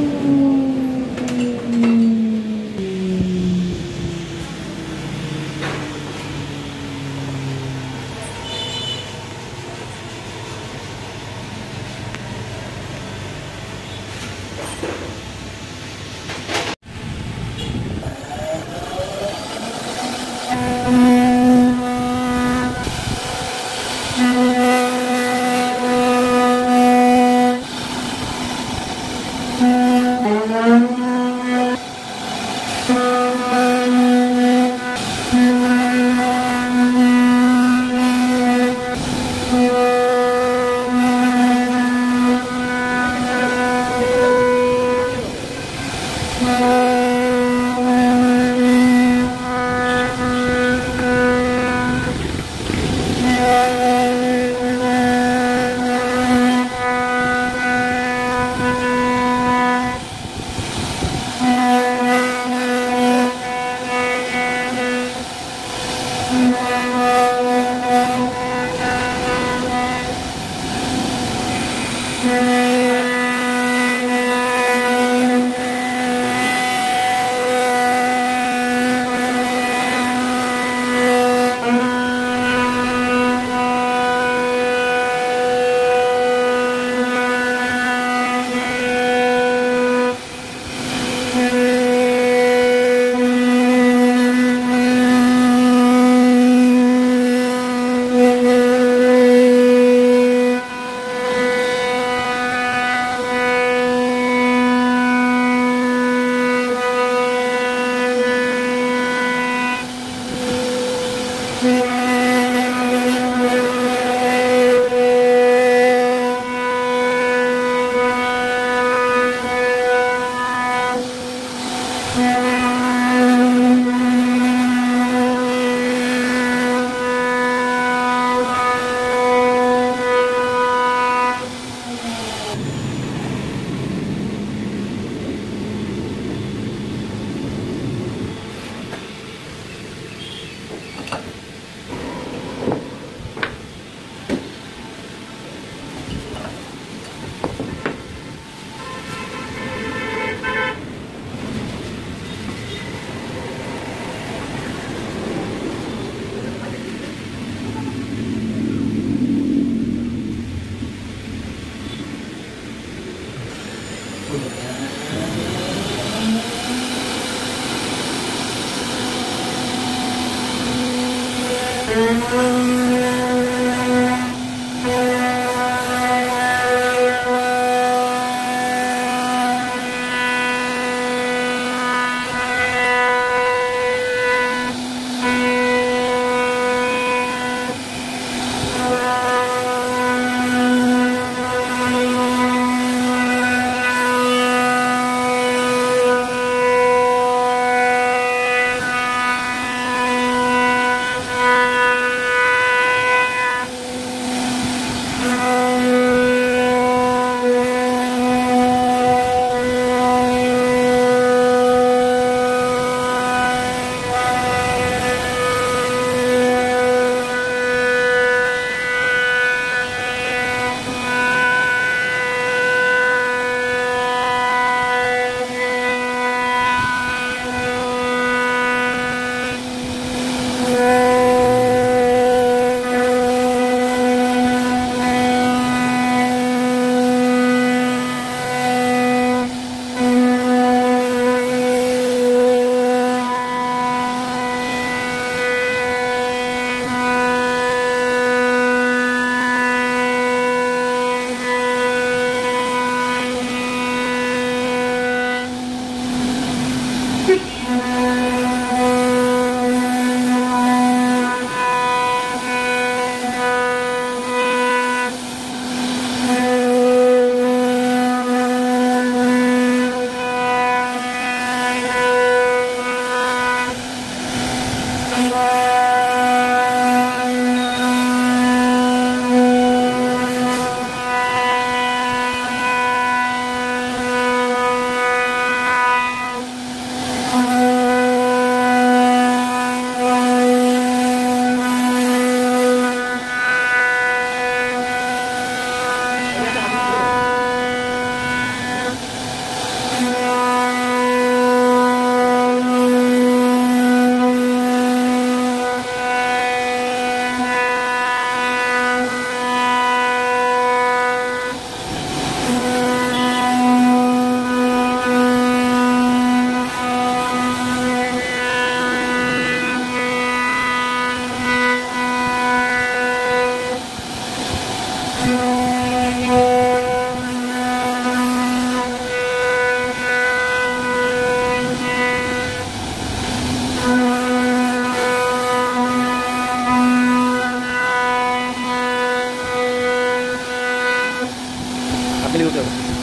Mm-hmm. निकल